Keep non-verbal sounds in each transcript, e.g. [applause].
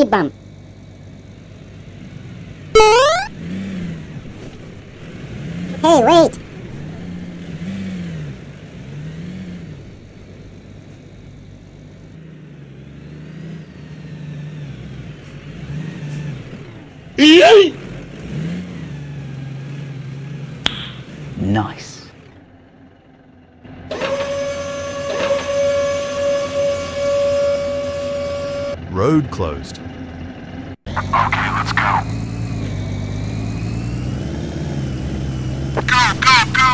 Speed bump. Hey, wait! Nice. Road closed. Okay, let's go. Go, go, go!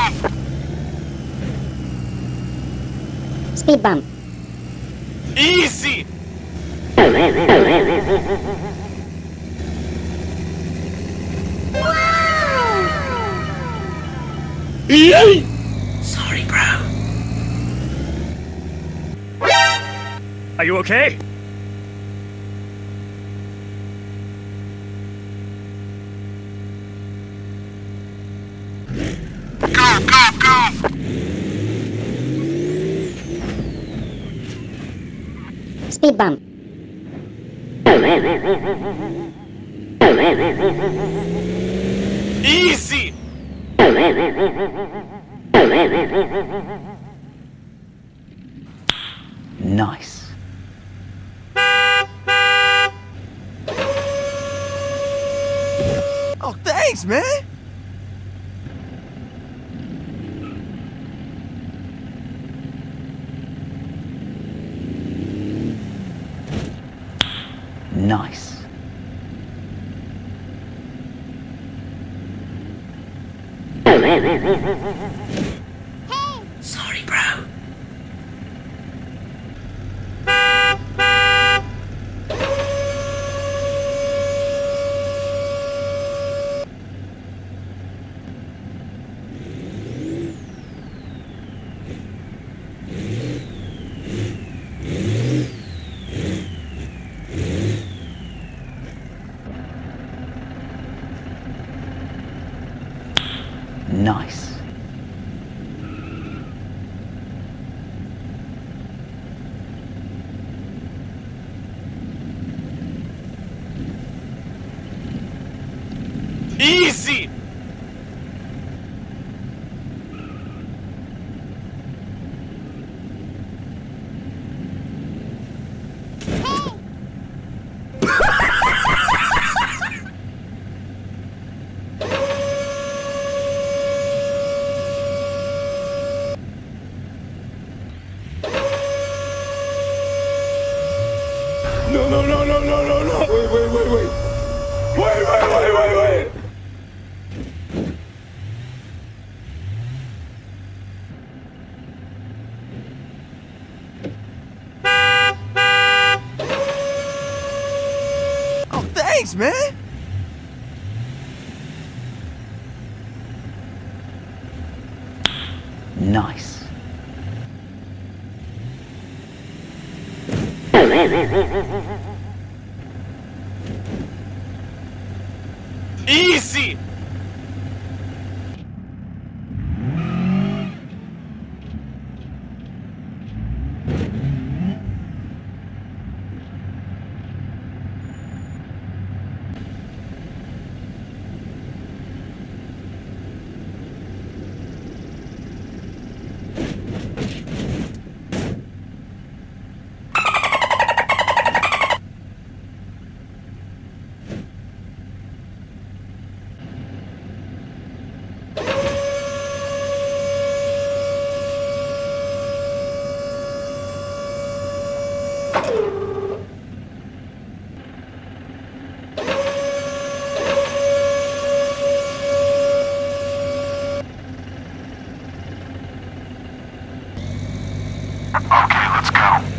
Speed bump. Easy! Yay! Sorry, bro. Are you okay? Go, go, go! Speed bump. Easy! Nice. Oh, thanks, man. Nice. [laughs] Sorry, bro. Nice. Easy! No, no, no, no, no, no, no. Wait, wait, wait, wait. Wait, wait, wait, wait, wait. Oh, thanks, man. Nice. [laughs] Easy! Okay, let's go.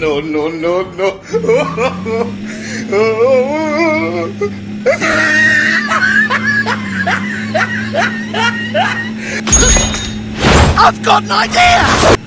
no, no, no, no. I've got an idea!